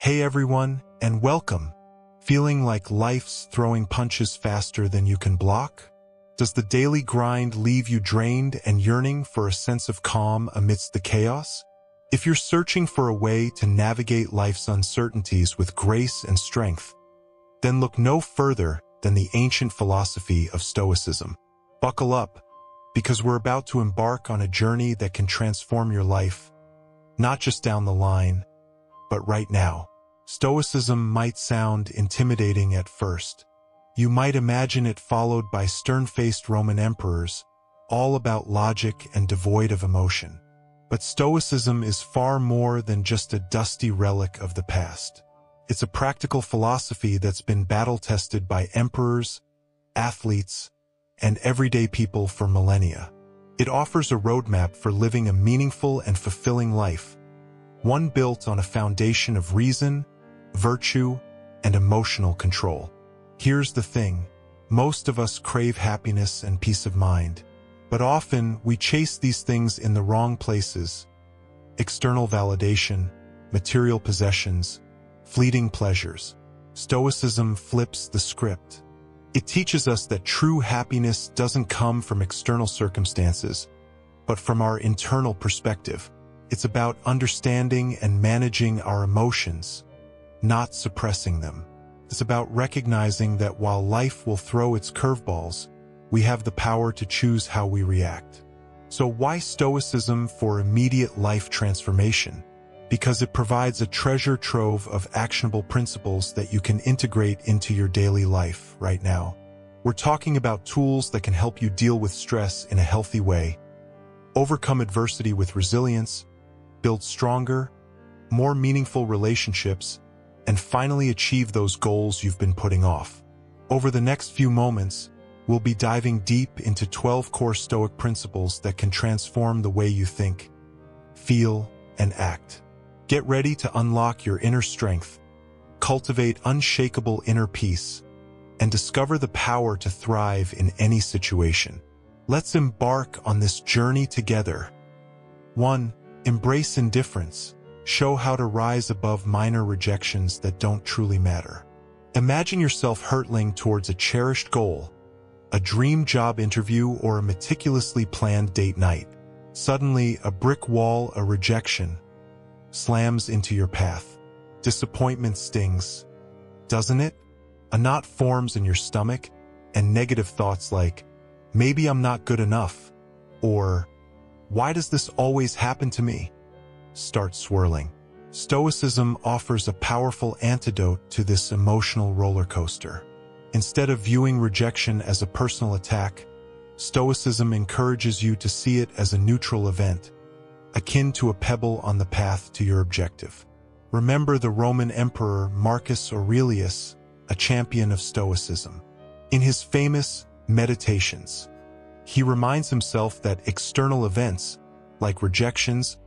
Hey everyone, and welcome. Feeling like life's throwing punches faster than you can block? Does the daily grind leave you drained and yearning for a sense of calm amidst the chaos? If you're searching for a way to navigate life's uncertainties with grace and strength, then look no further than the ancient philosophy of Stoicism. Buckle up, because we're about to embark on a journey that can transform your life, not just down the line, but right now. Stoicism might sound intimidating at first. You might imagine it followed by stern-faced Roman emperors, all about logic and devoid of emotion. But Stoicism is far more than just a dusty relic of the past. It's a practical philosophy that's been battle-tested by emperors, athletes, and everyday people for millennia. It offers a roadmap for living a meaningful and fulfilling life, one built on a foundation of reason, virtue, and emotional control. Here's the thing, most of us crave happiness and peace of mind, but often we chase these things in the wrong places. External validation, material possessions, fleeting pleasures. Stoicism flips the script. It teaches us that true happiness doesn't come from external circumstances, but from our internal perspective. It's about understanding and managing our emotions, not suppressing them. It's about recognizing that while life will throw its curveballs, we have the power to choose how we react. So why Stoicism for immediate life transformation? because it provides a treasure trove of actionable principles that you can integrate into your daily life right now. We're talking about tools that can help you deal with stress in a healthy way, overcome adversity with resilience, build stronger, more meaningful relationships, and finally achieve those goals you've been putting off. Over the next few moments, we'll be diving deep into 12 core Stoic principles that can transform the way you think, feel, and act. Get ready to unlock your inner strength, cultivate unshakable inner peace, and discover the power to thrive in any situation. Let's embark on this journey together. 1. Embrace indifference. Show how to rise above minor rejections that don't truly matter. Imagine yourself hurtling towards a cherished goal, a dream job interview or a meticulously planned date night. Suddenly, a brick wall, a rejection, slams into your path. Disappointment stings, doesn't it? A knot forms in your stomach, and negative thoughts like, maybe I'm not good enough, or why does this always happen to me? Start swirling. Stoicism offers a powerful antidote to this emotional roller coaster. Instead of viewing rejection as a personal attack, Stoicism encourages you to see it as a neutral event, akin to a pebble on the path to your objective. Remember the Roman Emperor Marcus Aurelius, a champion of Stoicism. In his famous Meditations, he reminds himself that external events, like rejections,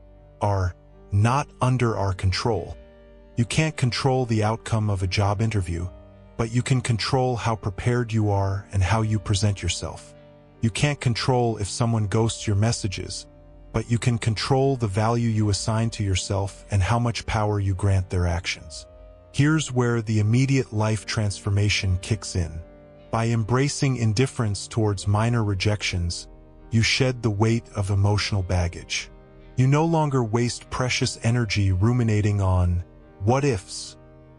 are not under our control. You can't control the outcome of a job interview, but you can control how prepared you are and how you present yourself. You can't control if someone ghosts your messages, but you can control the value you assign to yourself and how much power you grant their actions. Here's where the immediate life transformation kicks in. By embracing indifference towards minor rejections, you shed the weight of emotional baggage. You no longer waste precious energy ruminating on what-ifs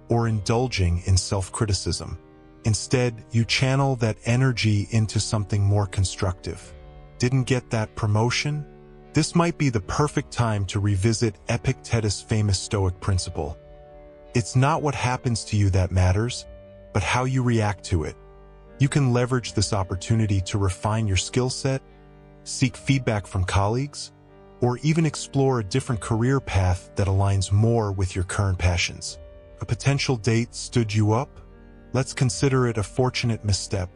or indulging in self-criticism. Instead, you channel that energy into something more constructive. Didn't get that promotion? This might be the perfect time to revisit Epictetus' famous Stoic principle. It's not what happens to you that matters, but how you react to it. You can leverage this opportunity to refine your skill set, seek feedback from colleagues, or even explore a different career path that aligns more with your current passions. A potential date stood you up? Let's consider it a fortunate misstep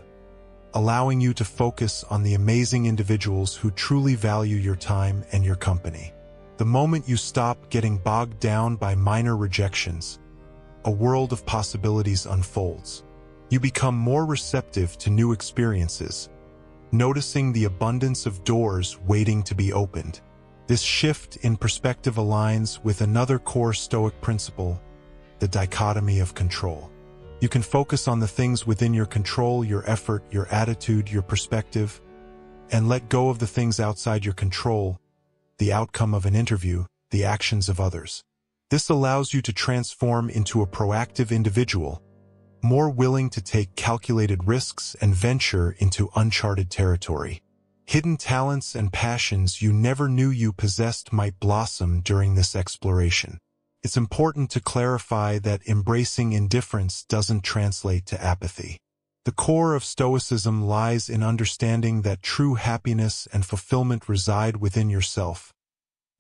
allowing you to focus on the amazing individuals who truly value your time and your company. The moment you stop getting bogged down by minor rejections, a world of possibilities unfolds. You become more receptive to new experiences, noticing the abundance of doors waiting to be opened. This shift in perspective aligns with another core Stoic principle, the dichotomy of control. You can focus on the things within your control, your effort, your attitude, your perspective, and let go of the things outside your control, the outcome of an interview, the actions of others. This allows you to transform into a proactive individual, more willing to take calculated risks and venture into uncharted territory. Hidden talents and passions you never knew you possessed might blossom during this exploration. It's important to clarify that embracing indifference doesn't translate to apathy. The core of Stoicism lies in understanding that true happiness and fulfillment reside within yourself,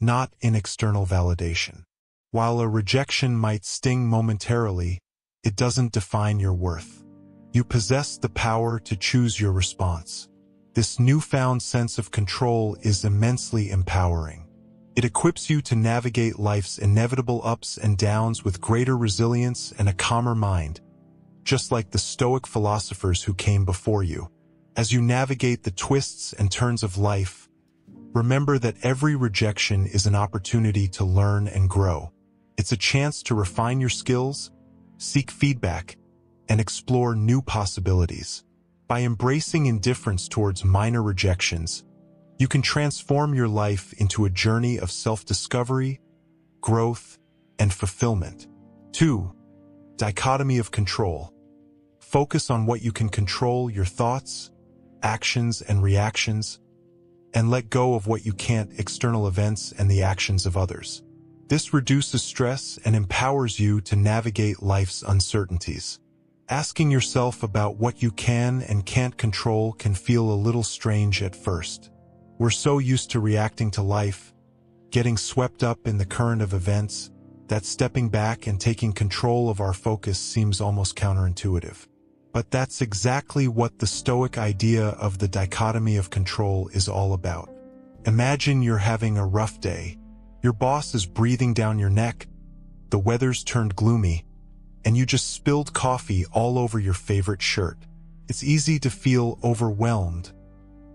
not in external validation. While a rejection might sting momentarily, it doesn't define your worth. You possess the power to choose your response. This newfound sense of control is immensely empowering. It equips you to navigate life's inevitable ups and downs with greater resilience and a calmer mind, just like the Stoic philosophers who came before you. As you navigate the twists and turns of life, remember that every rejection is an opportunity to learn and grow. It's a chance to refine your skills, seek feedback, and explore new possibilities. By embracing indifference towards minor rejections, you can transform your life into a journey of self-discovery, growth, and fulfillment. 2. Dichotomy of control. Focus on what you can control your thoughts, actions, and reactions, and let go of what you can't external events and the actions of others. This reduces stress and empowers you to navigate life's uncertainties. Asking yourself about what you can and can't control can feel a little strange at first. We're so used to reacting to life, getting swept up in the current of events, that stepping back and taking control of our focus seems almost counterintuitive. But that's exactly what the Stoic idea of the dichotomy of control is all about. Imagine you're having a rough day. Your boss is breathing down your neck. The weather's turned gloomy, and you just spilled coffee all over your favorite shirt. It's easy to feel overwhelmed,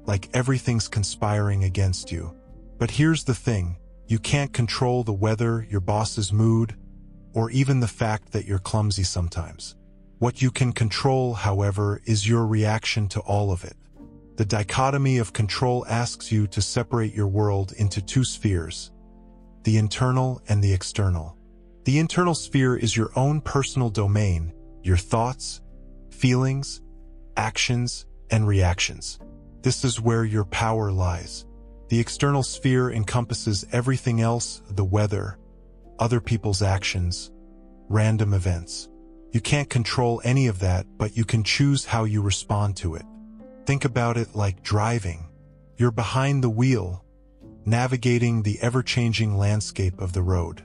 like everything's conspiring against you. But here's the thing, you can't control the weather, your boss's mood, or even the fact that you're clumsy sometimes. What you can control, however, is your reaction to all of it. The dichotomy of control asks you to separate your world into two spheres, the internal and the external. The internal sphere is your own personal domain, your thoughts, feelings, actions, and reactions. This is where your power lies. The external sphere encompasses everything else, the weather, other people's actions, random events. You can't control any of that, but you can choose how you respond to it. Think about it like driving. You're behind the wheel, navigating the ever-changing landscape of the road.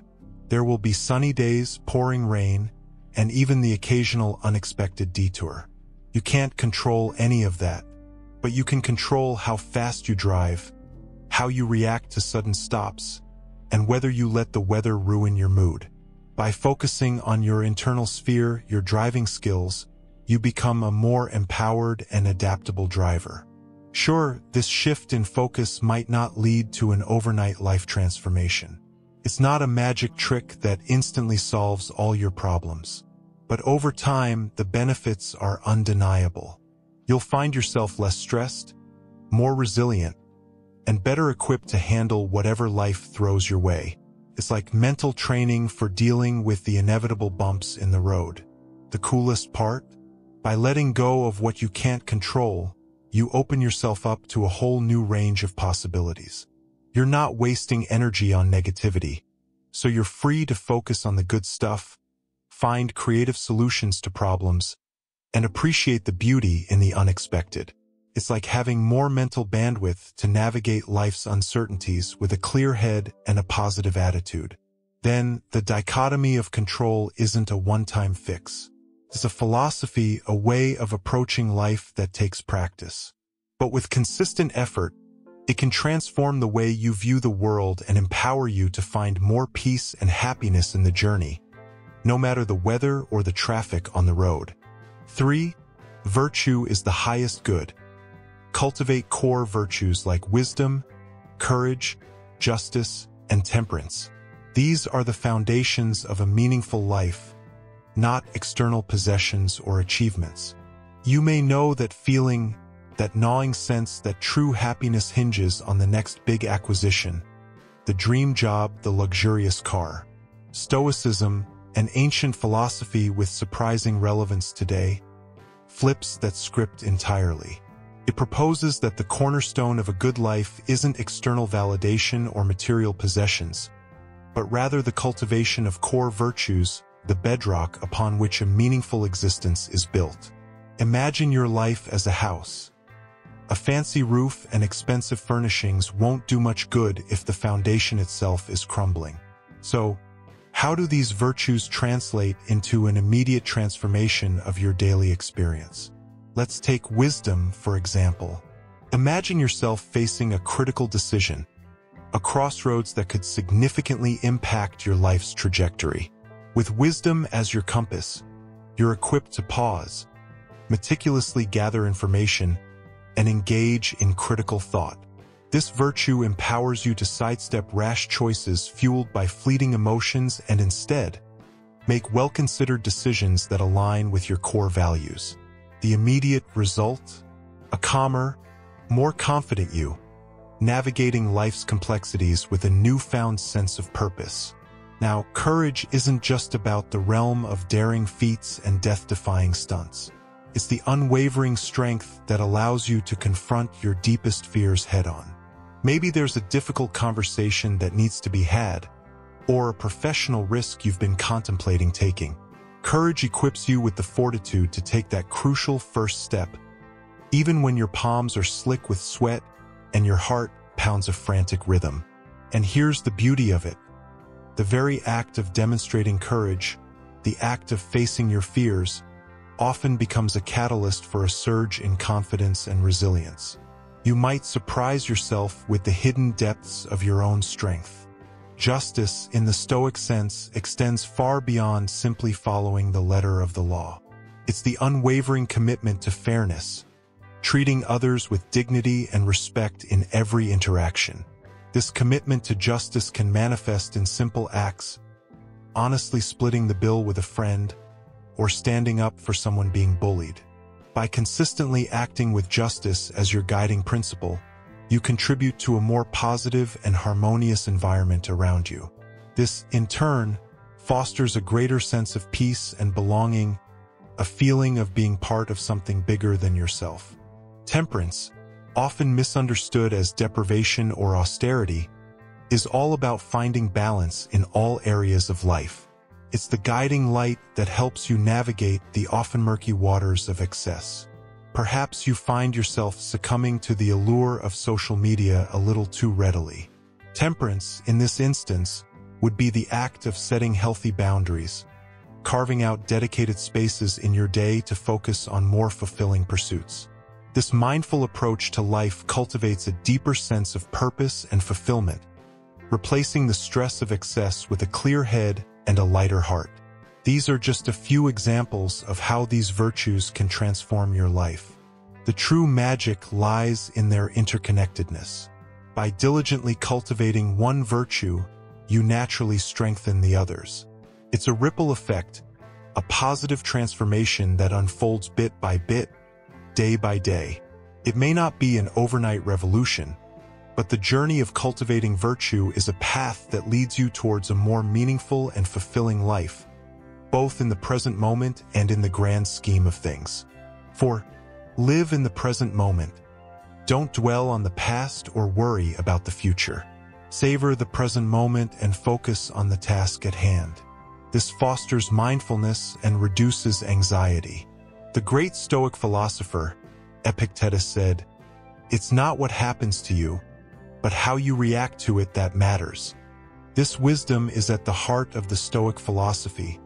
There will be sunny days, pouring rain, and even the occasional unexpected detour. You can't control any of that, but you can control how fast you drive, how you react to sudden stops, and whether you let the weather ruin your mood. By focusing on your internal sphere, your driving skills, you become a more empowered and adaptable driver. Sure, this shift in focus might not lead to an overnight life transformation, it's not a magic trick that instantly solves all your problems. But over time, the benefits are undeniable. You'll find yourself less stressed, more resilient, and better equipped to handle whatever life throws your way. It's like mental training for dealing with the inevitable bumps in the road. The coolest part? By letting go of what you can't control, you open yourself up to a whole new range of possibilities. You're not wasting energy on negativity, so you're free to focus on the good stuff, find creative solutions to problems, and appreciate the beauty in the unexpected. It's like having more mental bandwidth to navigate life's uncertainties with a clear head and a positive attitude. Then, the dichotomy of control isn't a one-time fix. It's a philosophy, a way of approaching life that takes practice. But with consistent effort, it can transform the way you view the world and empower you to find more peace and happiness in the journey, no matter the weather or the traffic on the road. 3. Virtue is the highest good. Cultivate core virtues like wisdom, courage, justice, and temperance. These are the foundations of a meaningful life, not external possessions or achievements. You may know that feeling, that gnawing sense that true happiness hinges on the next big acquisition, the dream job, the luxurious car. Stoicism, an ancient philosophy with surprising relevance today, flips that script entirely. It proposes that the cornerstone of a good life isn't external validation or material possessions, but rather the cultivation of core virtues, the bedrock upon which a meaningful existence is built. Imagine your life as a house. A fancy roof and expensive furnishings won't do much good if the foundation itself is crumbling. So, how do these virtues translate into an immediate transformation of your daily experience? Let's take wisdom, for example. Imagine yourself facing a critical decision, a crossroads that could significantly impact your life's trajectory. With wisdom as your compass, you're equipped to pause, meticulously gather information, and engage in critical thought. This virtue empowers you to sidestep rash choices fueled by fleeting emotions and instead, make well-considered decisions that align with your core values. The immediate result? A calmer, more confident you, navigating life's complexities with a newfound sense of purpose. Now, courage isn't just about the realm of daring feats and death-defying stunts. It's the unwavering strength that allows you to confront your deepest fears head-on. Maybe there's a difficult conversation that needs to be had, or a professional risk you've been contemplating taking. Courage equips you with the fortitude to take that crucial first step, even when your palms are slick with sweat and your heart pounds a frantic rhythm. And here's the beauty of it. The very act of demonstrating courage, the act of facing your fears, often becomes a catalyst for a surge in confidence and resilience you might surprise yourself with the hidden depths of your own strength. Justice, in the Stoic sense, extends far beyond simply following the letter of the law. It's the unwavering commitment to fairness, treating others with dignity and respect in every interaction. This commitment to justice can manifest in simple acts, honestly splitting the bill with a friend, or standing up for someone being bullied. By consistently acting with justice as your guiding principle, you contribute to a more positive and harmonious environment around you. This, in turn, fosters a greater sense of peace and belonging, a feeling of being part of something bigger than yourself. Temperance, often misunderstood as deprivation or austerity, is all about finding balance in all areas of life. It's the guiding light that helps you navigate the often murky waters of excess. Perhaps you find yourself succumbing to the allure of social media a little too readily. Temperance, in this instance, would be the act of setting healthy boundaries, carving out dedicated spaces in your day to focus on more fulfilling pursuits. This mindful approach to life cultivates a deeper sense of purpose and fulfillment, replacing the stress of excess with a clear head and a lighter heart. These are just a few examples of how these virtues can transform your life. The true magic lies in their interconnectedness. By diligently cultivating one virtue, you naturally strengthen the others. It's a ripple effect, a positive transformation that unfolds bit by bit, day by day. It may not be an overnight revolution, but the journey of cultivating virtue is a path that leads you towards a more meaningful and fulfilling life, both in the present moment and in the grand scheme of things. For live in the present moment. Don't dwell on the past or worry about the future. Savor the present moment and focus on the task at hand. This fosters mindfulness and reduces anxiety. The great Stoic philosopher, Epictetus said, It's not what happens to you, but how you react to it that matters. This wisdom is at the heart of the Stoic philosophy,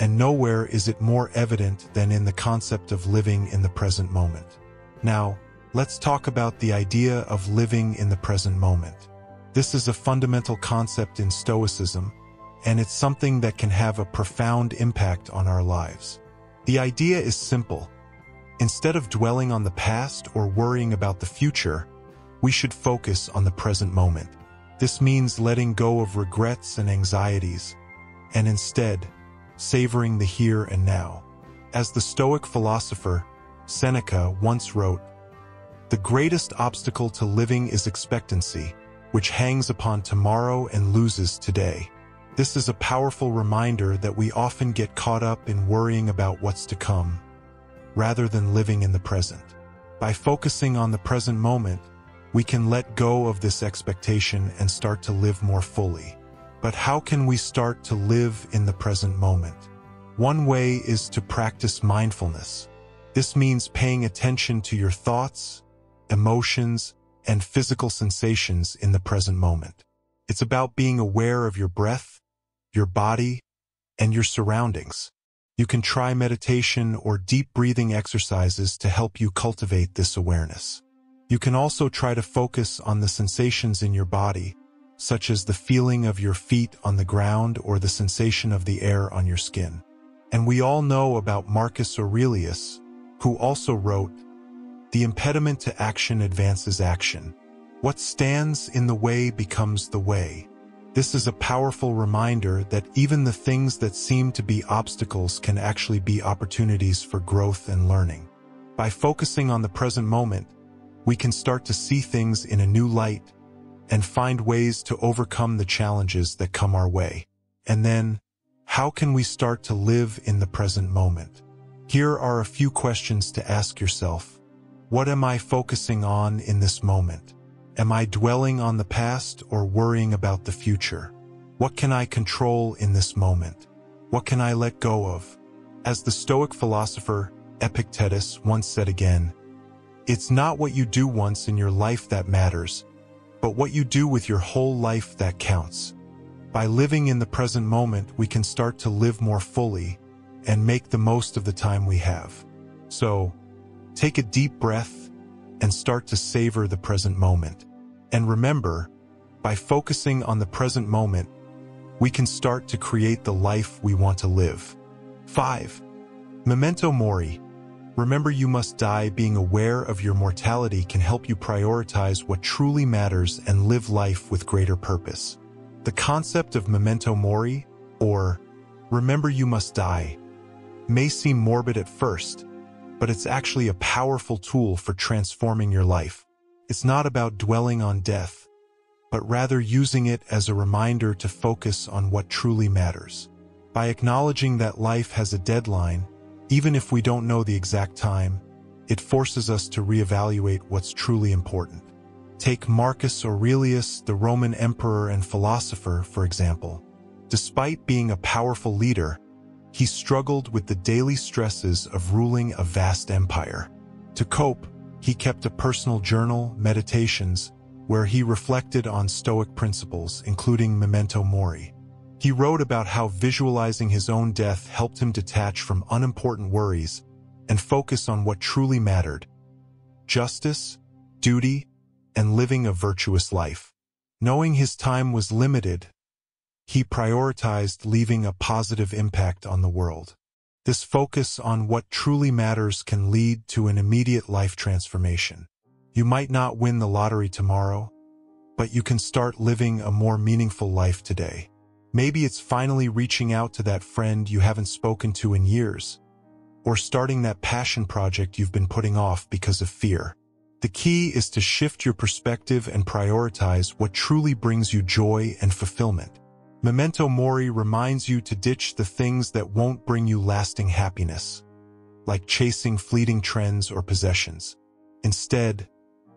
and nowhere is it more evident than in the concept of living in the present moment. Now, let's talk about the idea of living in the present moment. This is a fundamental concept in Stoicism, and it's something that can have a profound impact on our lives. The idea is simple. Instead of dwelling on the past or worrying about the future, we should focus on the present moment. This means letting go of regrets and anxieties, and instead, savoring the here and now. As the Stoic philosopher Seneca once wrote, The greatest obstacle to living is expectancy, which hangs upon tomorrow and loses today. This is a powerful reminder that we often get caught up in worrying about what's to come, rather than living in the present. By focusing on the present moment, we can let go of this expectation and start to live more fully. But how can we start to live in the present moment? One way is to practice mindfulness. This means paying attention to your thoughts, emotions, and physical sensations in the present moment. It's about being aware of your breath, your body, and your surroundings. You can try meditation or deep breathing exercises to help you cultivate this awareness. You can also try to focus on the sensations in your body, such as the feeling of your feet on the ground or the sensation of the air on your skin. And we all know about Marcus Aurelius, who also wrote, The impediment to action advances action. What stands in the way becomes the way. This is a powerful reminder that even the things that seem to be obstacles can actually be opportunities for growth and learning. By focusing on the present moment, we can start to see things in a new light and find ways to overcome the challenges that come our way. And then, how can we start to live in the present moment? Here are a few questions to ask yourself. What am I focusing on in this moment? Am I dwelling on the past or worrying about the future? What can I control in this moment? What can I let go of? As the Stoic philosopher Epictetus once said again, it's not what you do once in your life that matters, but what you do with your whole life that counts. By living in the present moment, we can start to live more fully and make the most of the time we have. So, take a deep breath and start to savor the present moment. And remember, by focusing on the present moment, we can start to create the life we want to live. 5. Memento Mori. Remember you must die being aware of your mortality can help you prioritize what truly matters and live life with greater purpose. The concept of memento mori, or remember you must die, may seem morbid at first, but it's actually a powerful tool for transforming your life. It's not about dwelling on death, but rather using it as a reminder to focus on what truly matters. By acknowledging that life has a deadline, even if we don't know the exact time, it forces us to reevaluate what's truly important. Take Marcus Aurelius, the Roman emperor and philosopher, for example. Despite being a powerful leader, he struggled with the daily stresses of ruling a vast empire. To cope, he kept a personal journal, meditations, where he reflected on Stoic principles, including memento mori. He wrote about how visualizing his own death helped him detach from unimportant worries and focus on what truly mattered, justice, duty, and living a virtuous life. Knowing his time was limited, he prioritized leaving a positive impact on the world. This focus on what truly matters can lead to an immediate life transformation. You might not win the lottery tomorrow, but you can start living a more meaningful life today. Maybe it's finally reaching out to that friend you haven't spoken to in years, or starting that passion project you've been putting off because of fear. The key is to shift your perspective and prioritize what truly brings you joy and fulfillment. Memento Mori reminds you to ditch the things that won't bring you lasting happiness, like chasing fleeting trends or possessions. Instead,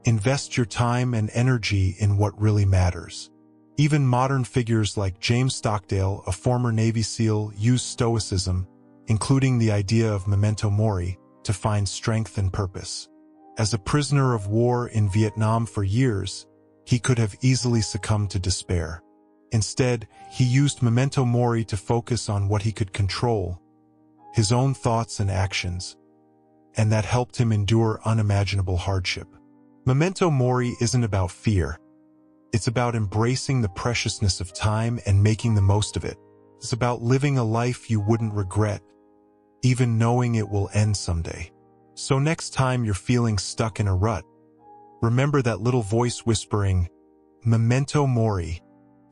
invest your time and energy in what really matters. Even modern figures like James Stockdale, a former Navy SEAL, use Stoicism, including the idea of memento mori, to find strength and purpose. As a prisoner of war in Vietnam for years, he could have easily succumbed to despair. Instead, he used memento mori to focus on what he could control, his own thoughts and actions, and that helped him endure unimaginable hardship. Memento mori isn't about fear. It's about embracing the preciousness of time and making the most of it. It's about living a life you wouldn't regret, even knowing it will end someday. So next time you're feeling stuck in a rut, remember that little voice whispering, Memento Mori,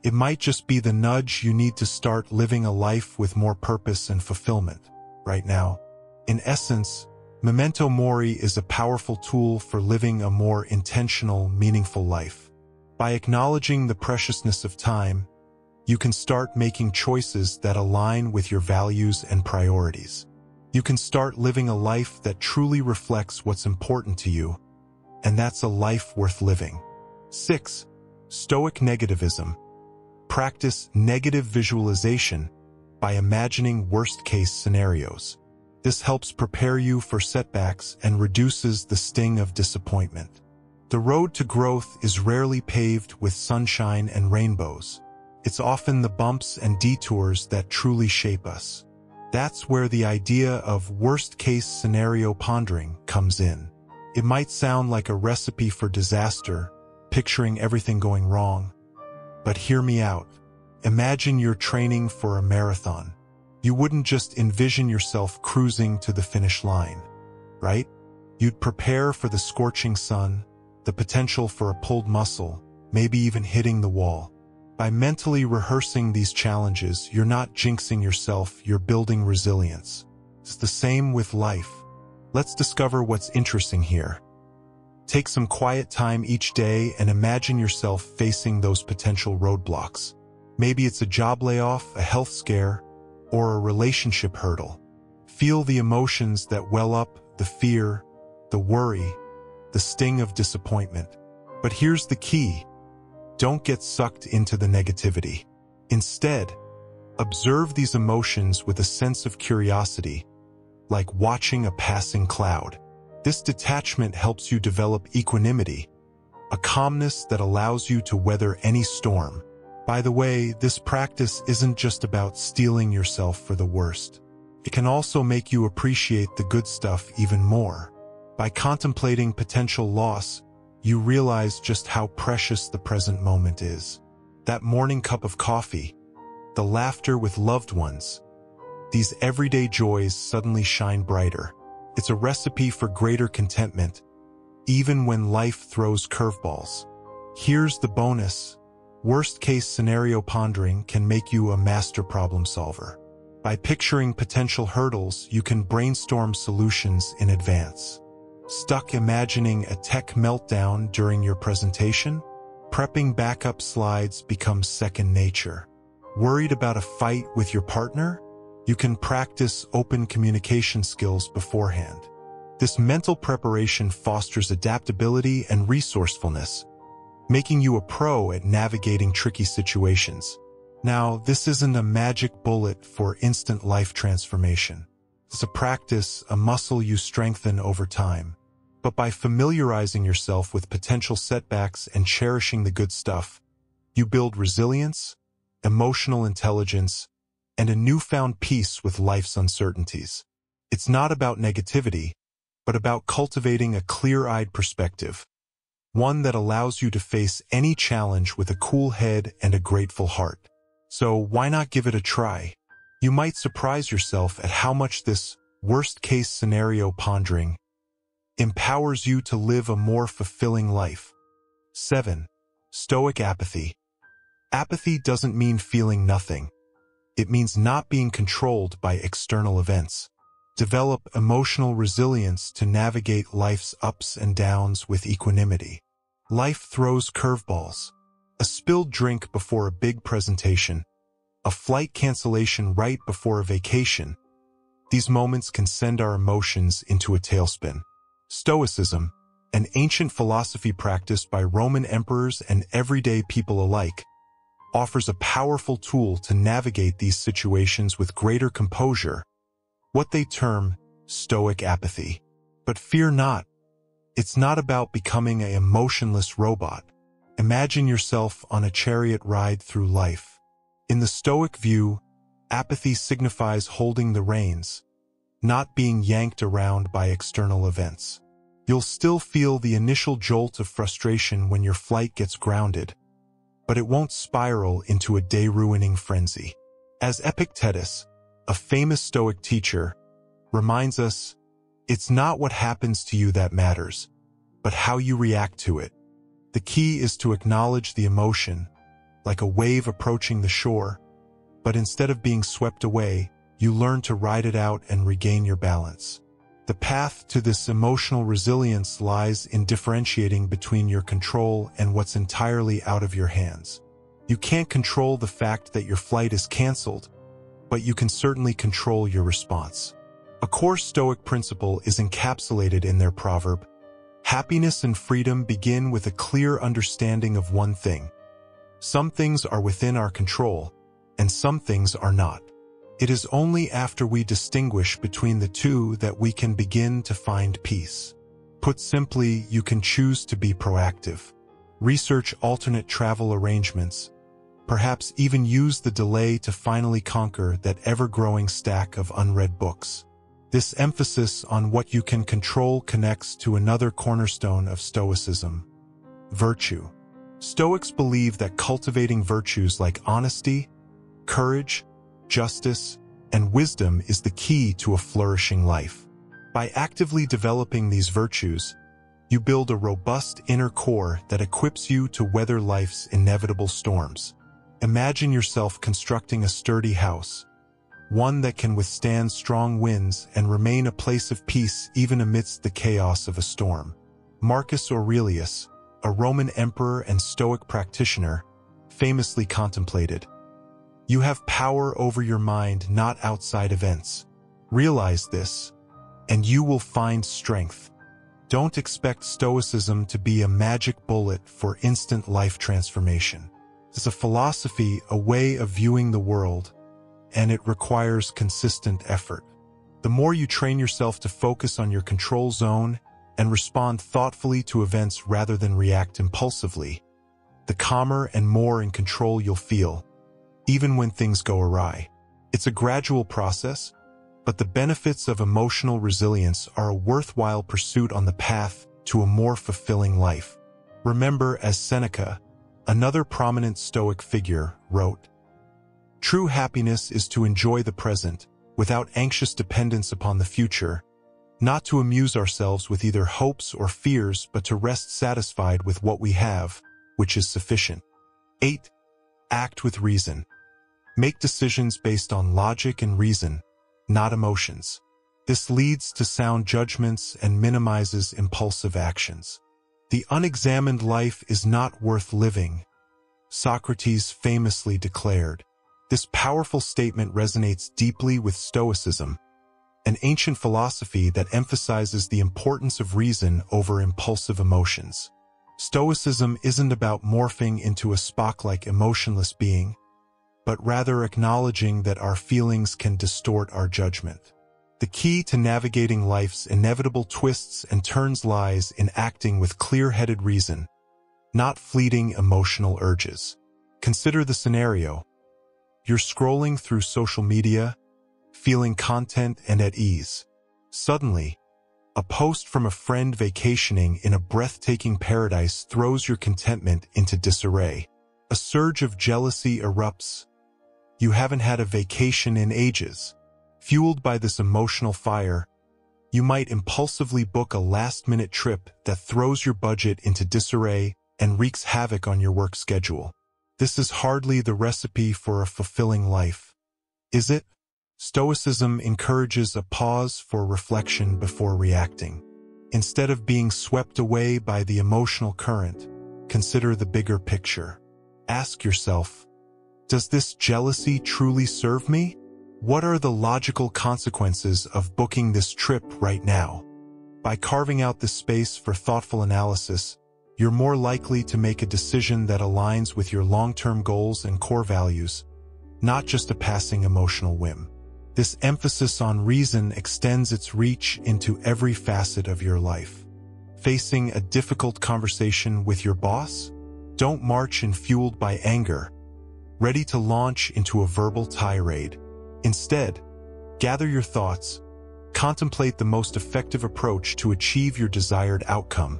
It might just be the nudge you need to start living a life with more purpose and fulfillment right now. In essence, Memento Mori is a powerful tool for living a more intentional, meaningful life. By acknowledging the preciousness of time, you can start making choices that align with your values and priorities. You can start living a life that truly reflects what's important to you, and that's a life worth living. 6. Stoic Negativism Practice negative visualization by imagining worst-case scenarios. This helps prepare you for setbacks and reduces the sting of disappointment. The road to growth is rarely paved with sunshine and rainbows. It's often the bumps and detours that truly shape us. That's where the idea of worst-case scenario pondering comes in. It might sound like a recipe for disaster, picturing everything going wrong. But hear me out. Imagine you're training for a marathon. You wouldn't just envision yourself cruising to the finish line, right? You'd prepare for the scorching sun, the potential for a pulled muscle, maybe even hitting the wall. By mentally rehearsing these challenges, you're not jinxing yourself, you're building resilience. It's the same with life. Let's discover what's interesting here. Take some quiet time each day and imagine yourself facing those potential roadblocks. Maybe it's a job layoff, a health scare, or a relationship hurdle. Feel the emotions that well up, the fear, the worry, the sting of disappointment. But here's the key. Don't get sucked into the negativity. Instead, observe these emotions with a sense of curiosity, like watching a passing cloud. This detachment helps you develop equanimity, a calmness that allows you to weather any storm. By the way, this practice isn't just about steeling yourself for the worst. It can also make you appreciate the good stuff even more. By contemplating potential loss, you realize just how precious the present moment is. That morning cup of coffee, the laughter with loved ones, these everyday joys suddenly shine brighter. It's a recipe for greater contentment, even when life throws curveballs. Here's the bonus. Worst-case scenario pondering can make you a master problem solver. By picturing potential hurdles, you can brainstorm solutions in advance. Stuck imagining a tech meltdown during your presentation? Prepping backup slides becomes second nature. Worried about a fight with your partner? You can practice open communication skills beforehand. This mental preparation fosters adaptability and resourcefulness, making you a pro at navigating tricky situations. Now, this isn't a magic bullet for instant life transformation. It's a practice, a muscle you strengthen over time. But by familiarizing yourself with potential setbacks and cherishing the good stuff, you build resilience, emotional intelligence, and a newfound peace with life's uncertainties. It's not about negativity, but about cultivating a clear-eyed perspective, one that allows you to face any challenge with a cool head and a grateful heart. So why not give it a try? You might surprise yourself at how much this worst-case scenario pondering empowers you to live a more fulfilling life. 7. Stoic Apathy Apathy doesn't mean feeling nothing. It means not being controlled by external events. Develop emotional resilience to navigate life's ups and downs with equanimity. Life throws curveballs. A spilled drink before a big presentation. A flight cancellation right before a vacation. These moments can send our emotions into a tailspin. Stoicism, an ancient philosophy practiced by Roman emperors and everyday people alike, offers a powerful tool to navigate these situations with greater composure what they term stoic apathy. But fear not. It's not about becoming a emotionless robot. Imagine yourself on a chariot ride through life. In the stoic view, apathy signifies holding the reins, not being yanked around by external events. You'll still feel the initial jolt of frustration when your flight gets grounded, but it won't spiral into a day-ruining frenzy. As Epictetus, a famous Stoic teacher, reminds us, it's not what happens to you that matters, but how you react to it. The key is to acknowledge the emotion, like a wave approaching the shore, but instead of being swept away, you learn to ride it out and regain your balance. The path to this emotional resilience lies in differentiating between your control and what's entirely out of your hands. You can't control the fact that your flight is canceled, but you can certainly control your response. A core Stoic principle is encapsulated in their proverb, Happiness and freedom begin with a clear understanding of one thing. Some things are within our control, and some things are not. It is only after we distinguish between the two that we can begin to find peace. Put simply, you can choose to be proactive. Research alternate travel arrangements. Perhaps even use the delay to finally conquer that ever-growing stack of unread books. This emphasis on what you can control connects to another cornerstone of Stoicism, virtue. Stoics believe that cultivating virtues like honesty, courage, justice, and wisdom is the key to a flourishing life. By actively developing these virtues, you build a robust inner core that equips you to weather life's inevitable storms. Imagine yourself constructing a sturdy house, one that can withstand strong winds and remain a place of peace even amidst the chaos of a storm. Marcus Aurelius, a Roman emperor and Stoic practitioner, famously contemplated, you have power over your mind, not outside events. Realize this, and you will find strength. Don't expect Stoicism to be a magic bullet for instant life transformation. It's a philosophy, a way of viewing the world, and it requires consistent effort. The more you train yourself to focus on your control zone and respond thoughtfully to events rather than react impulsively, the calmer and more in control you'll feel even when things go awry. It's a gradual process, but the benefits of emotional resilience are a worthwhile pursuit on the path to a more fulfilling life. Remember, as Seneca, another prominent Stoic figure, wrote, True happiness is to enjoy the present, without anxious dependence upon the future, not to amuse ourselves with either hopes or fears, but to rest satisfied with what we have, which is sufficient. 8. Act with reason. Make decisions based on logic and reason, not emotions. This leads to sound judgments and minimizes impulsive actions. The unexamined life is not worth living, Socrates famously declared. This powerful statement resonates deeply with Stoicism, an ancient philosophy that emphasizes the importance of reason over impulsive emotions. Stoicism isn't about morphing into a Spock-like emotionless being, but rather acknowledging that our feelings can distort our judgment. The key to navigating life's inevitable twists and turns lies in acting with clear-headed reason, not fleeting emotional urges. Consider the scenario. You're scrolling through social media, feeling content and at ease. Suddenly, a post from a friend vacationing in a breathtaking paradise throws your contentment into disarray. A surge of jealousy erupts, you haven't had a vacation in ages. Fueled by this emotional fire, you might impulsively book a last-minute trip that throws your budget into disarray and wreaks havoc on your work schedule. This is hardly the recipe for a fulfilling life. Is it? Stoicism encourages a pause for reflection before reacting. Instead of being swept away by the emotional current, consider the bigger picture. Ask yourself, does this jealousy truly serve me? What are the logical consequences of booking this trip right now? By carving out the space for thoughtful analysis, you're more likely to make a decision that aligns with your long-term goals and core values, not just a passing emotional whim. This emphasis on reason extends its reach into every facet of your life. Facing a difficult conversation with your boss? Don't march in fueled by anger, ready to launch into a verbal tirade. Instead, gather your thoughts, contemplate the most effective approach to achieve your desired outcome,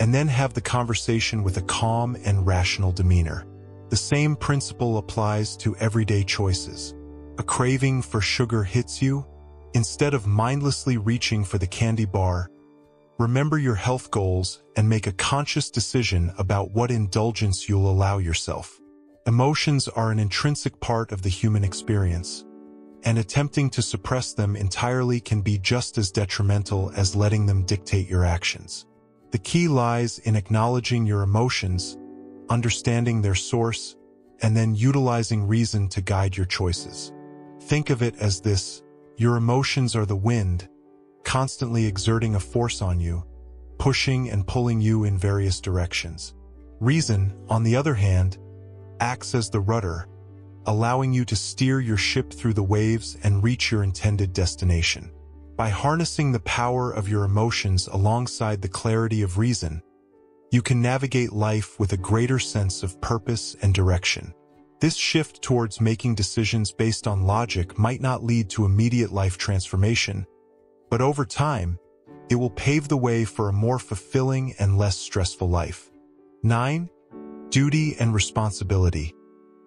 and then have the conversation with a calm and rational demeanor. The same principle applies to everyday choices. A craving for sugar hits you? Instead of mindlessly reaching for the candy bar, remember your health goals and make a conscious decision about what indulgence you'll allow yourself. Emotions are an intrinsic part of the human experience, and attempting to suppress them entirely can be just as detrimental as letting them dictate your actions. The key lies in acknowledging your emotions, understanding their source, and then utilizing reason to guide your choices. Think of it as this, your emotions are the wind, constantly exerting a force on you, pushing and pulling you in various directions. Reason, on the other hand, acts as the rudder, allowing you to steer your ship through the waves and reach your intended destination. By harnessing the power of your emotions alongside the clarity of reason, you can navigate life with a greater sense of purpose and direction. This shift towards making decisions based on logic might not lead to immediate life transformation, but over time, it will pave the way for a more fulfilling and less stressful life. 9. Duty and responsibility.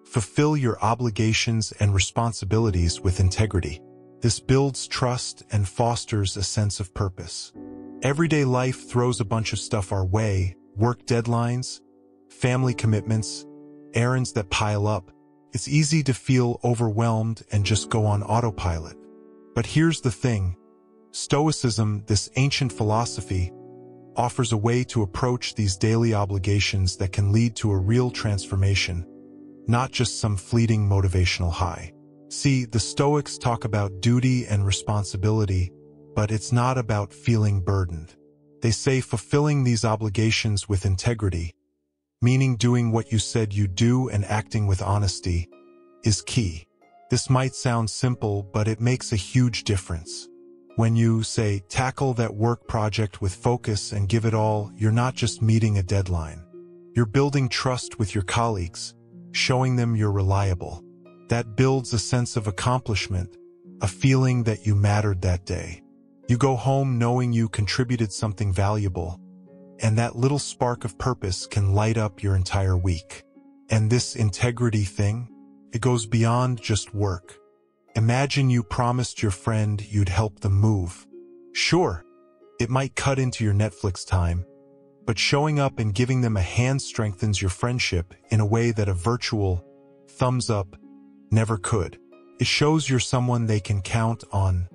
Fulfill your obligations and responsibilities with integrity. This builds trust and fosters a sense of purpose. Everyday life throws a bunch of stuff our way, work deadlines, family commitments, errands that pile up, it's easy to feel overwhelmed and just go on autopilot. But here's the thing. Stoicism, this ancient philosophy, offers a way to approach these daily obligations that can lead to a real transformation, not just some fleeting motivational high. See, the Stoics talk about duty and responsibility, but it's not about feeling burdened. They say fulfilling these obligations with integrity, meaning doing what you said you do and acting with honesty, is key. This might sound simple, but it makes a huge difference. When you, say, tackle that work project with focus and give it all, you're not just meeting a deadline. You're building trust with your colleagues, showing them you're reliable. That builds a sense of accomplishment, a feeling that you mattered that day. You go home knowing you contributed something valuable, and that little spark of purpose can light up your entire week. And this integrity thing, it goes beyond just work. Imagine you promised your friend you'd help them move. Sure, it might cut into your Netflix time, but showing up and giving them a hand strengthens your friendship in a way that a virtual thumbs up never could. It shows you're someone they can count on,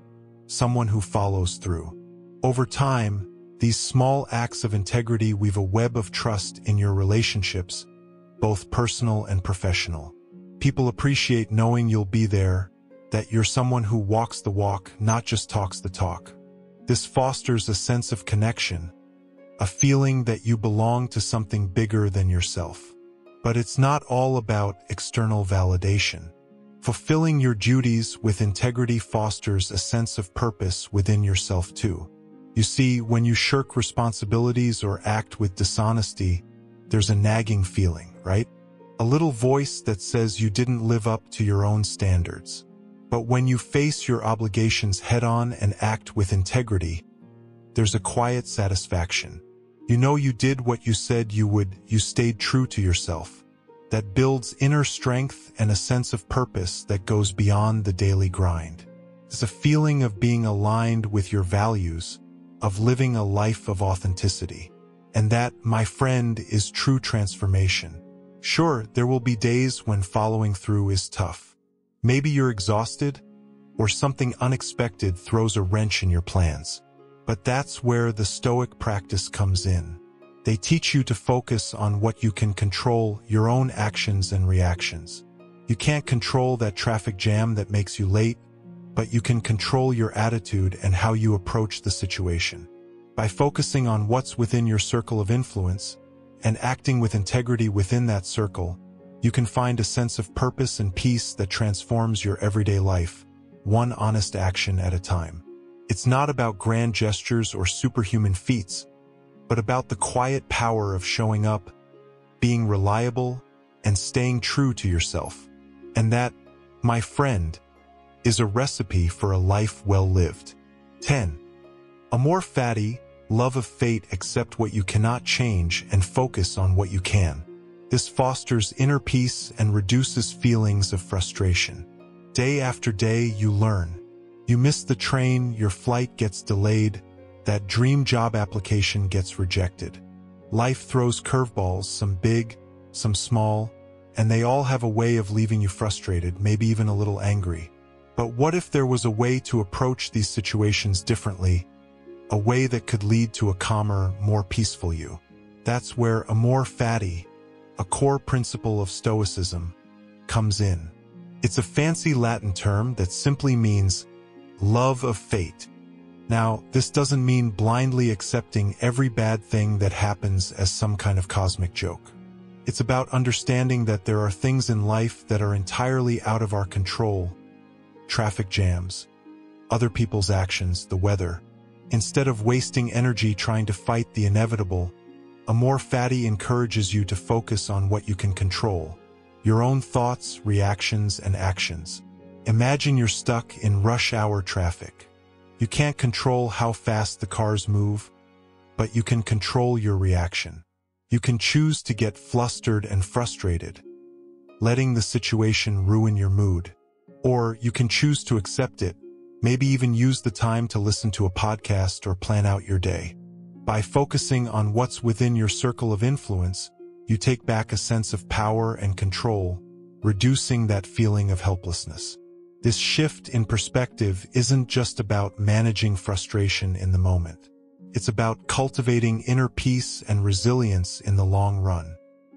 someone who follows through. Over time, these small acts of integrity weave a web of trust in your relationships, both personal and professional. People appreciate knowing you'll be there, that you're someone who walks the walk, not just talks the talk. This fosters a sense of connection, a feeling that you belong to something bigger than yourself. But it's not all about external validation. Fulfilling your duties with integrity fosters a sense of purpose within yourself too. You see, when you shirk responsibilities or act with dishonesty, there's a nagging feeling, right? A little voice that says you didn't live up to your own standards. But when you face your obligations head-on and act with integrity, there's a quiet satisfaction. You know you did what you said you would, you stayed true to yourself. That builds inner strength and a sense of purpose that goes beyond the daily grind. It's a feeling of being aligned with your values, of living a life of authenticity. And that, my friend, is true transformation. Sure, there will be days when following through is tough. Maybe you're exhausted, or something unexpected throws a wrench in your plans. But that's where the Stoic practice comes in. They teach you to focus on what you can control, your own actions and reactions. You can't control that traffic jam that makes you late, but you can control your attitude and how you approach the situation. By focusing on what's within your circle of influence and acting with integrity within that circle, you can find a sense of purpose and peace that transforms your everyday life, one honest action at a time. It's not about grand gestures or superhuman feats, but about the quiet power of showing up, being reliable, and staying true to yourself. And that, my friend, is a recipe for a life well lived. 10. Amor fati, love of fate accept what you cannot change and focus on what you can. This fosters inner peace and reduces feelings of frustration. Day after day, you learn. You miss the train, your flight gets delayed, that dream job application gets rejected. Life throws curveballs, some big, some small, and they all have a way of leaving you frustrated, maybe even a little angry. But what if there was a way to approach these situations differently, a way that could lead to a calmer, more peaceful you? That's where amor fati, a core principle of Stoicism, comes in. It's a fancy Latin term that simply means love of fate. Now, this doesn't mean blindly accepting every bad thing that happens as some kind of cosmic joke. It's about understanding that there are things in life that are entirely out of our control. Traffic jams, other people's actions, the weather. Instead of wasting energy trying to fight the inevitable, amor fati encourages you to focus on what you can control. Your own thoughts, reactions, and actions. Imagine you're stuck in rush hour traffic. You can't control how fast the cars move, but you can control your reaction. You can choose to get flustered and frustrated, letting the situation ruin your mood. Or you can choose to accept it, maybe even use the time to listen to a podcast or plan out your day. By focusing on what's within your circle of influence, you take back a sense of power and control, reducing that feeling of helplessness. This shift in perspective isn't just about managing frustration in the moment. It's about cultivating inner peace and resilience in the long run.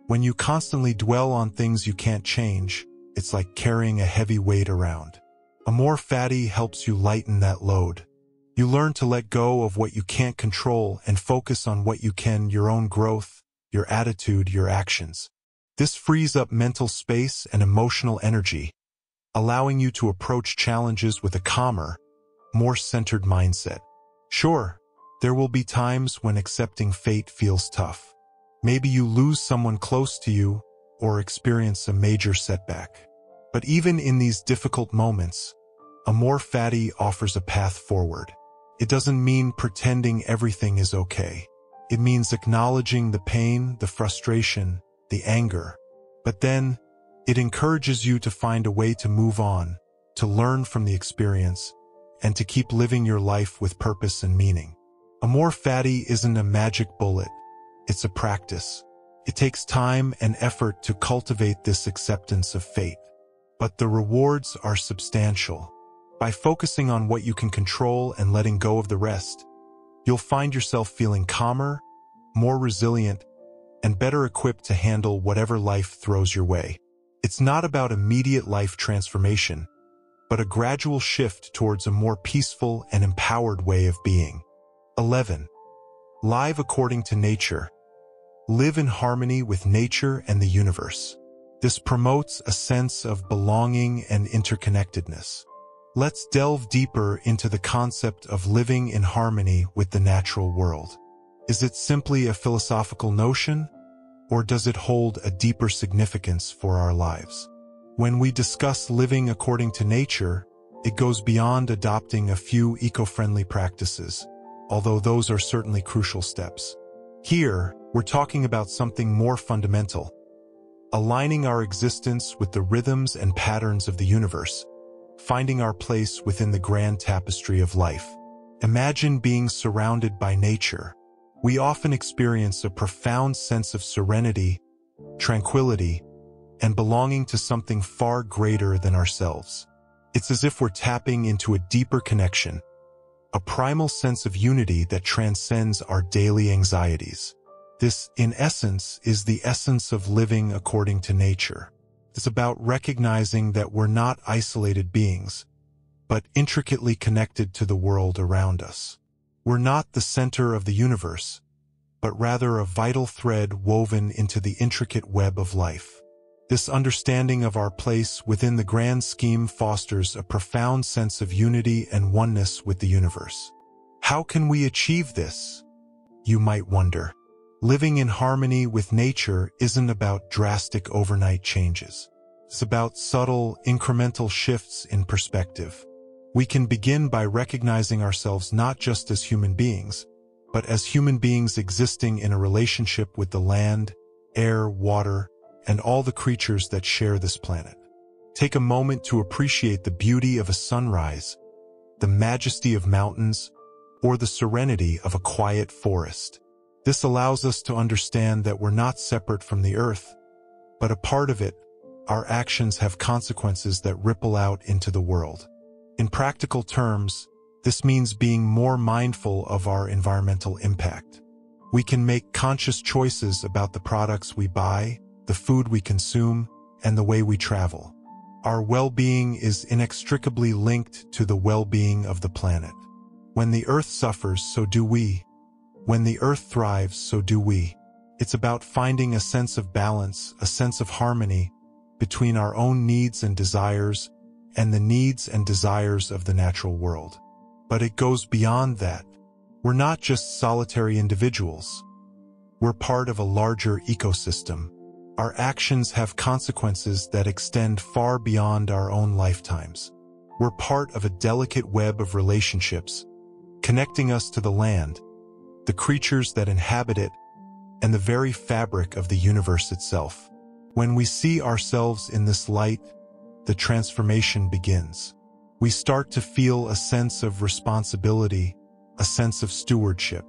When you constantly dwell on things you can't change, it's like carrying a heavy weight around. Amor fati helps you lighten that load. You learn to let go of what you can't control and focus on what you can, your own growth, your attitude, your actions. This frees up mental space and emotional energy, allowing you to approach challenges with a calmer, more centered mindset. Sure, there will be times when accepting fate feels tough. Maybe you lose someone close to you or experience a major setback. But even in these difficult moments, amor fati offers a path forward. It doesn't mean pretending everything is okay. It means acknowledging the pain, the frustration, the anger. But then, it encourages you to find a way to move on, to learn from the experience, and to keep living your life with purpose and meaning. Amor fati isn't a magic bullet. It's a practice. It takes time and effort to cultivate this acceptance of fate. But the rewards are substantial. By focusing on what you can control and letting go of the rest, you'll find yourself feeling calmer, more resilient, and better equipped to handle whatever life throws your way. It's not about immediate life transformation, but a gradual shift towards a more peaceful and empowered way of being. 11. Live according to nature. Live in harmony with nature and the universe. This promotes a sense of belonging and interconnectedness. Let's delve deeper into the concept of living in harmony with the natural world. Is it simply a philosophical notion, or does it hold a deeper significance for our lives? When we discuss living according to nature, it goes beyond adopting a few eco-friendly practices although those are certainly crucial steps. Here, we're talking about something more fundamental, aligning our existence with the rhythms and patterns of the universe, finding our place within the grand tapestry of life. Imagine being surrounded by nature. We often experience a profound sense of serenity, tranquility, and belonging to something far greater than ourselves. It's as if we're tapping into a deeper connection, a primal sense of unity that transcends our daily anxieties. This, in essence, is the essence of living according to nature. It's about recognizing that we're not isolated beings, but intricately connected to the world around us. We're not the center of the universe, but rather a vital thread woven into the intricate web of life. This understanding of our place within the grand scheme fosters a profound sense of unity and oneness with the universe. How can we achieve this? You might wonder. Living in harmony with nature isn't about drastic overnight changes. It's about subtle, incremental shifts in perspective. We can begin by recognizing ourselves not just as human beings, but as human beings existing in a relationship with the land, air, water, and all the creatures that share this planet. Take a moment to appreciate the beauty of a sunrise, the majesty of mountains, or the serenity of a quiet forest. This allows us to understand that we're not separate from the earth, but a part of it, our actions have consequences that ripple out into the world. In practical terms, this means being more mindful of our environmental impact. We can make conscious choices about the products we buy, the food we consume, and the way we travel. Our well-being is inextricably linked to the well-being of the planet. When the Earth suffers, so do we. When the Earth thrives, so do we. It's about finding a sense of balance, a sense of harmony between our own needs and desires and the needs and desires of the natural world. But it goes beyond that. We're not just solitary individuals. We're part of a larger ecosystem. Our actions have consequences that extend far beyond our own lifetimes. We're part of a delicate web of relationships, connecting us to the land, the creatures that inhabit it, and the very fabric of the universe itself. When we see ourselves in this light, the transformation begins. We start to feel a sense of responsibility, a sense of stewardship.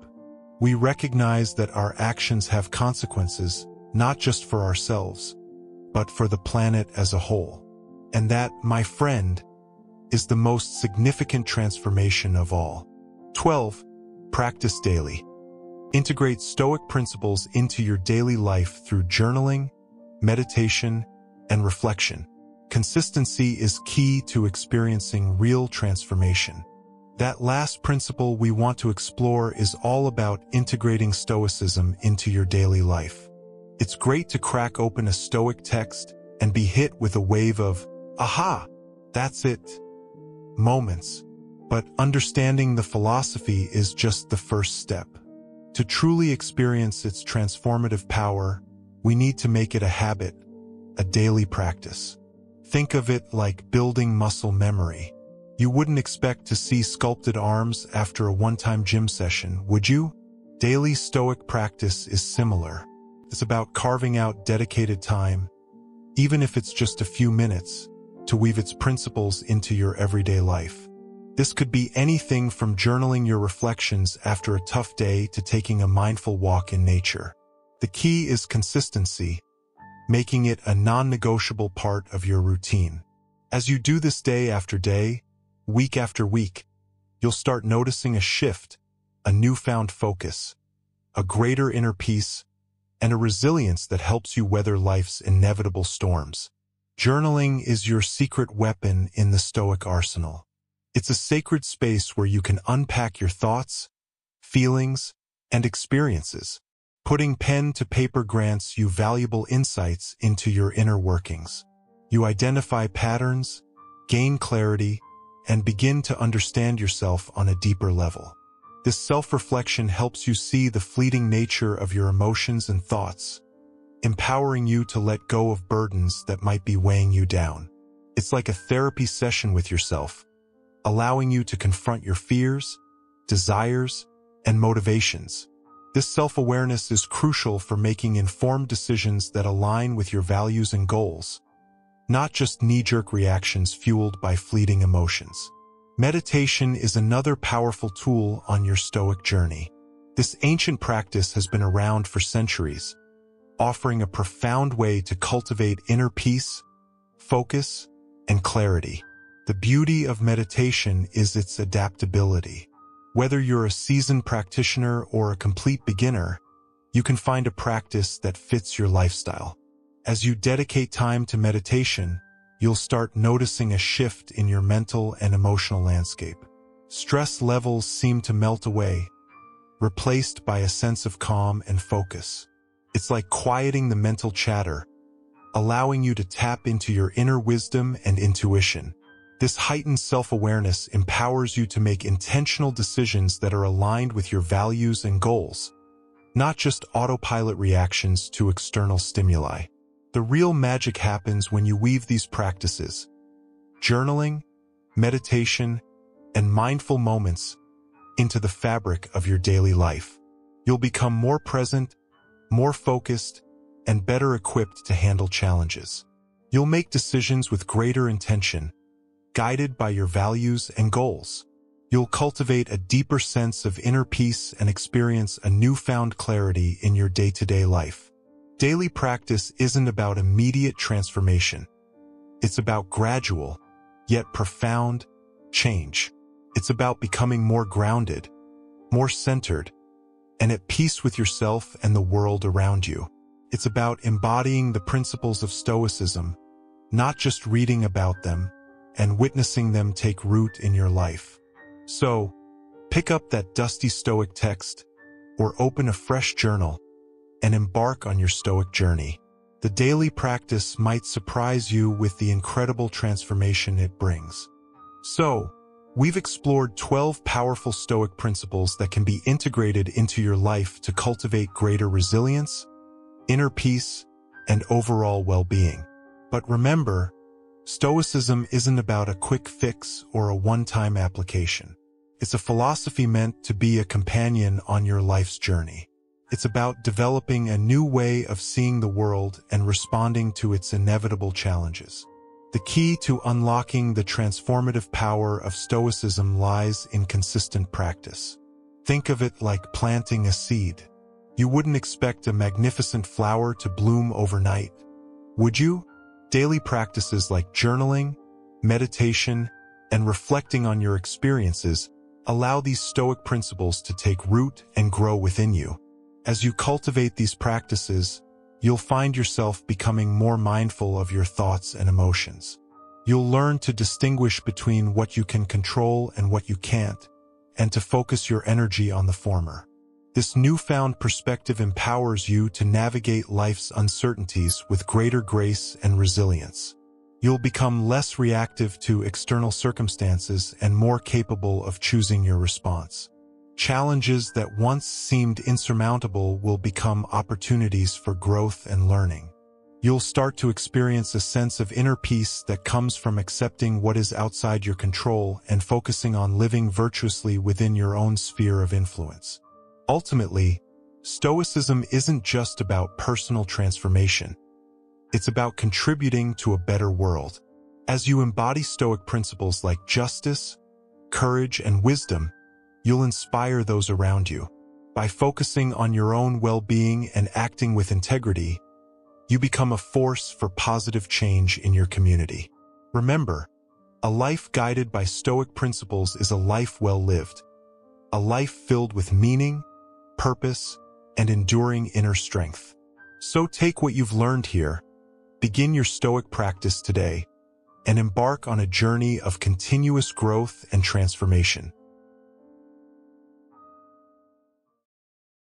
We recognize that our actions have consequences, not just for ourselves, but for the planet as a whole. And that, my friend, is the most significant transformation of all. 12. Practice daily. Integrate Stoic principles into your daily life through journaling, meditation, and reflection. Consistency is key to experiencing real transformation. That last principle we want to explore is all about integrating Stoicism into your daily life. It's great to crack open a Stoic text and be hit with a wave of, aha, that's it, moments. But understanding the philosophy is just the first step. To truly experience its transformative power, we need to make it a habit, a daily practice. Think of it like building muscle memory. You wouldn't expect to see sculpted arms after a one-time gym session, would you? Daily Stoic practice is similar. It's about carving out dedicated time, even if it's just a few minutes, to weave its principles into your everyday life. This could be anything from journaling your reflections after a tough day to taking a mindful walk in nature. The key is consistency, making it a non-negotiable part of your routine. As you do this day after day, week after week, you'll start noticing a shift, a newfound focus, a greater inner peace, and a resilience that helps you weather life's inevitable storms. Journaling is your secret weapon in the Stoic arsenal. It's a sacred space where you can unpack your thoughts, feelings, and experiences, Putting pen to paper grants you valuable insights into your inner workings. You identify patterns, gain clarity, and begin to understand yourself on a deeper level. This self-reflection helps you see the fleeting nature of your emotions and thoughts, empowering you to let go of burdens that might be weighing you down. It's like a therapy session with yourself, allowing you to confront your fears, desires, and motivations. This self-awareness is crucial for making informed decisions that align with your values and goals, not just knee-jerk reactions fueled by fleeting emotions. Meditation is another powerful tool on your Stoic journey. This ancient practice has been around for centuries, offering a profound way to cultivate inner peace, focus, and clarity. The beauty of meditation is its adaptability. Whether you're a seasoned practitioner or a complete beginner, you can find a practice that fits your lifestyle. As you dedicate time to meditation, you'll start noticing a shift in your mental and emotional landscape. Stress levels seem to melt away, replaced by a sense of calm and focus. It's like quieting the mental chatter, allowing you to tap into your inner wisdom and intuition. This heightened self-awareness empowers you to make intentional decisions that are aligned with your values and goals, not just autopilot reactions to external stimuli. The real magic happens when you weave these practices, journaling, meditation, and mindful moments into the fabric of your daily life. You'll become more present, more focused, and better equipped to handle challenges. You'll make decisions with greater intention, guided by your values and goals. You'll cultivate a deeper sense of inner peace and experience a newfound clarity in your day-to-day -day life. Daily practice isn't about immediate transformation. It's about gradual, yet profound, change. It's about becoming more grounded, more centered, and at peace with yourself and the world around you. It's about embodying the principles of Stoicism, not just reading about them, and witnessing them take root in your life. So, pick up that dusty Stoic text, or open a fresh journal, and embark on your Stoic journey. The daily practice might surprise you with the incredible transformation it brings. So, we've explored 12 powerful Stoic principles that can be integrated into your life to cultivate greater resilience, inner peace, and overall well-being. But remember, Stoicism isn't about a quick fix or a one-time application. It's a philosophy meant to be a companion on your life's journey. It's about developing a new way of seeing the world and responding to its inevitable challenges. The key to unlocking the transformative power of Stoicism lies in consistent practice. Think of it like planting a seed. You wouldn't expect a magnificent flower to bloom overnight, would you? Daily practices like journaling, meditation, and reflecting on your experiences allow these Stoic principles to take root and grow within you. As you cultivate these practices, you'll find yourself becoming more mindful of your thoughts and emotions. You'll learn to distinguish between what you can control and what you can't, and to focus your energy on the former. This newfound perspective empowers you to navigate life's uncertainties with greater grace and resilience. You'll become less reactive to external circumstances and more capable of choosing your response. Challenges that once seemed insurmountable will become opportunities for growth and learning. You'll start to experience a sense of inner peace that comes from accepting what is outside your control and focusing on living virtuously within your own sphere of influence. Ultimately, Stoicism isn't just about personal transformation. It's about contributing to a better world. As you embody Stoic principles like justice, courage, and wisdom, you'll inspire those around you. By focusing on your own well-being and acting with integrity, you become a force for positive change in your community. Remember, a life guided by Stoic principles is a life well lived, a life filled with meaning, purpose, and enduring inner strength. So take what you've learned here, begin your Stoic practice today, and embark on a journey of continuous growth and transformation.